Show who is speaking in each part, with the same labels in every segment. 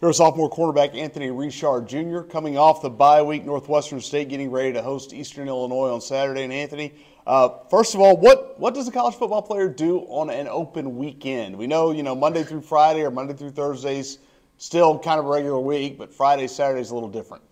Speaker 1: Here's sophomore cornerback Anthony Richard Jr. coming off the bye week. Northwestern State getting ready to host Eastern Illinois on Saturday. And Anthony, uh, first of all, what what does a college football player do on an open weekend? We know you know Monday through Friday or Monday through Thursdays still kind of a regular week, but Friday Saturday is a little different.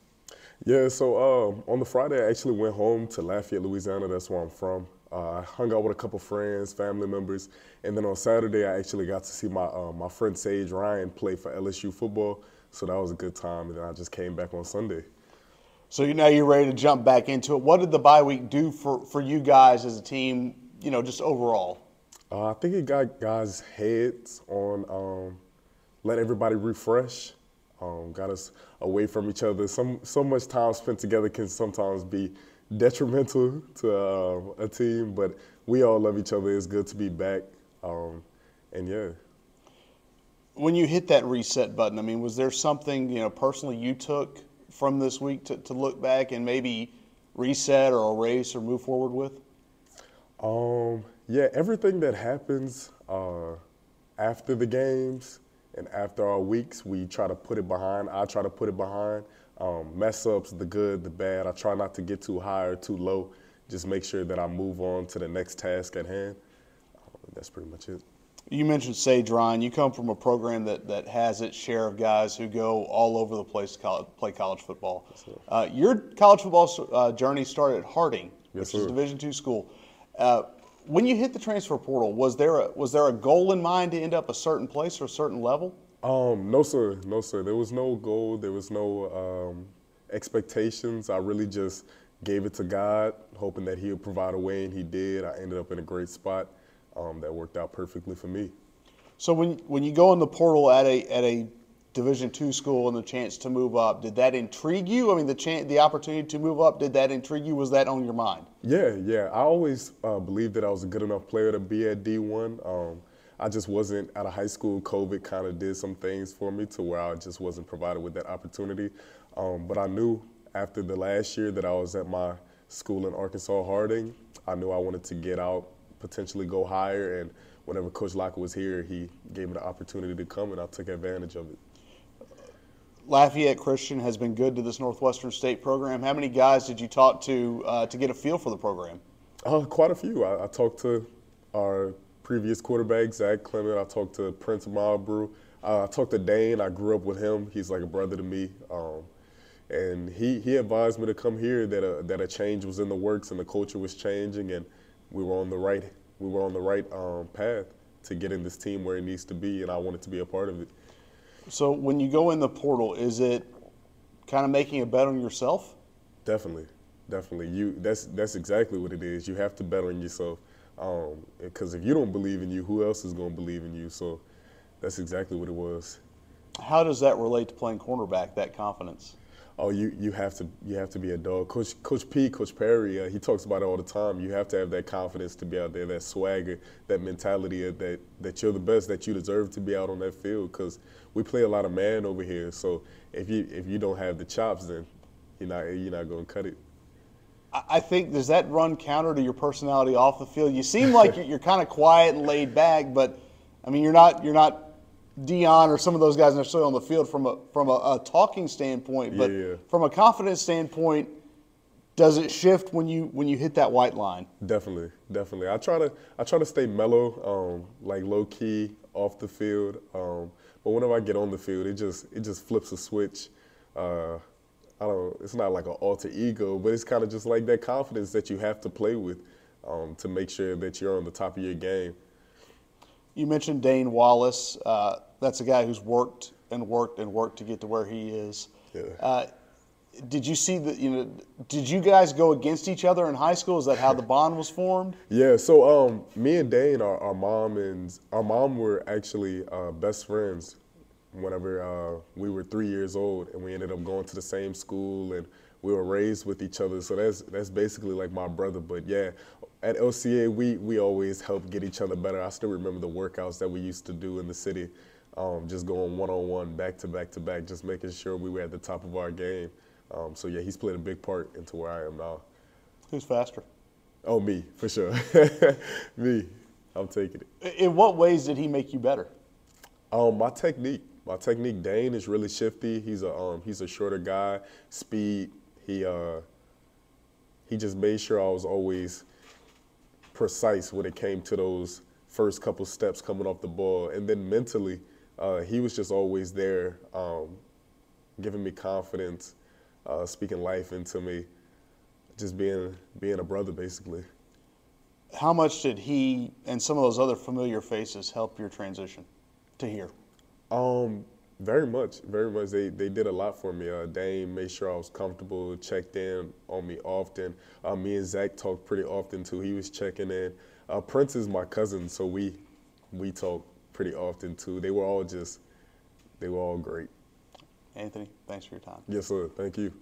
Speaker 2: Yeah, so uh, on the Friday I actually went home to Lafayette, Louisiana. That's where I'm from. Uh, I hung out with a couple friends, family members, and then on Saturday I actually got to see my uh, my friend Sage Ryan play for LSU football. So that was a good time, and then I just came back on Sunday.
Speaker 1: So now you're ready to jump back into it. What did the bye week do for, for you guys as a team? You know, just overall.
Speaker 2: Uh, I think it got guys' heads on um, let everybody refresh. Um, got us away from each other. Some so much time spent together can sometimes be detrimental to uh, a team, but we all love each other. It's good to be back, um, and yeah.
Speaker 1: When you hit that reset button, I mean, was there something you know personally you took from this week to, to look back and maybe reset or erase or move forward with?
Speaker 2: Um, yeah, everything that happens uh, after the games and after our weeks, we try to put it behind. I try to put it behind. Um, mess ups, the good, the bad. I try not to get too high or too low. Just make sure that I move on to the next task at hand. Um, that's pretty much it.
Speaker 1: You mentioned Sage Ryan. You come from a program that, that has its share of guys who go all over the place to college, play college football. Uh, your college football uh, journey started at Harding,
Speaker 2: yes,
Speaker 1: which is a Division two school. Uh, when you hit the transfer portal, was there a, was there a goal in mind to end up a certain place or a certain level?
Speaker 2: Um, no, sir. No, sir. There was no goal. There was no um, expectations. I really just gave it to God, hoping that He would provide a way, and He did. I ended up in a great spot um, that worked out perfectly for me.
Speaker 1: So when when you go in the portal at a at a Division two school and the chance to move up, did that intrigue you? I mean, the chance, the opportunity to move up, did that intrigue you? Was that on your mind?
Speaker 2: Yeah, yeah. I always uh, believed that I was a good enough player to be at D1. Um, I just wasn't out of high school. COVID kind of did some things for me to where I just wasn't provided with that opportunity. Um, but I knew after the last year that I was at my school in Arkansas Harding, I knew I wanted to get out potentially go higher. And whenever Coach Locker was here, he gave me the opportunity to come, and I took advantage of it.
Speaker 1: Lafayette Christian has been good to this Northwestern State program. How many guys did you talk to uh, to get a feel for the program?
Speaker 2: Uh, quite a few. I, I, talked to our previous quarterback, Zach Clement. I talked to Prince Marlboro. Uh, I talked to Dane. I grew up with him. He's like a brother to me. Um, and he, he advised me to come here that a, that a change was in the works and the culture was changing and we were on the right we were on the right um, path to getting this team where it needs to be, and I wanted to be a part of it.
Speaker 1: So when you go in the portal, is it kind of making a bet on yourself?
Speaker 2: Definitely, definitely. You that's that's exactly what it is. You have to bet on yourself, because um, if you don't believe in you, who else is going to believe in you? So that's exactly what it was.
Speaker 1: How does that relate to playing cornerback? That confidence
Speaker 2: oh, you, you have to you have to be a dog. Coach Coach P, Coach Perry, uh, he talks about it all the time. You have to have that confidence to be out there, that swagger, that mentality that that you're the best, that you deserve to be out on that field. Because we play a lot of man over here. So if you if you don't have the chops, then you're not you're not going to cut it.
Speaker 1: I think does that run counter to your personality off the field? You seem like you're, you're kind of quiet and laid back, but I mean you're not you're not Deion or some of those guys necessarily on the field from a from a, a talking standpoint, but
Speaker 2: yeah.
Speaker 1: from a confidence standpoint, does it shift when you when you hit that white line?
Speaker 2: Definitely, definitely. I try to I try to stay mellow, um, like low key off the field. Um, but whenever I get on the field, it just it just flips a switch. Uh, I don't. It's not like an alter ego, but it's kind of just like that confidence that you have to play with um, to make sure that you're on the top of your game.
Speaker 1: You mentioned Dane Wallace. Uh, that's a guy who's worked and worked and worked to get to where he is.
Speaker 2: Yeah.
Speaker 1: Uh, did you see the you know did you guys go against each other in high school is that how the bond was formed
Speaker 2: yeah so um, me and dane our, our mom and our mom were actually uh, best friends whenever uh, we were three years old and we ended up going to the same school and we were raised with each other so that's that's basically like my brother but yeah at lca we we always help get each other better i still remember the workouts that we used to do in the city um, just going one on one, back to back to back, just making sure we were at the top of our game. Um, so yeah, he's played a big part into where I am now.
Speaker 1: Who's faster?
Speaker 2: Oh, me for sure. me, I'm taking
Speaker 1: it. In what ways did he make you better?
Speaker 2: Um, my technique, my technique, Dane is really shifty. He's a um, he's a shorter guy, speed. He uh, he just made sure I was always precise when it came to those first couple steps coming off the ball, and then mentally, uh, he was just always there, um, giving me confidence, uh, speaking life into me, just being being a brother basically.
Speaker 1: How much did he and some of those other familiar faces help your transition to here?
Speaker 2: Um, very much, very much. They they did a lot for me. Uh, Dane made sure I was comfortable, checked in on me often. Uh, me and Zach talked pretty often too. He was checking in. Uh, Prince is my cousin, so we we talk pretty often too. They were all just they were all great.
Speaker 1: Anthony, thanks for your time.
Speaker 2: Yes, sir. Thank you.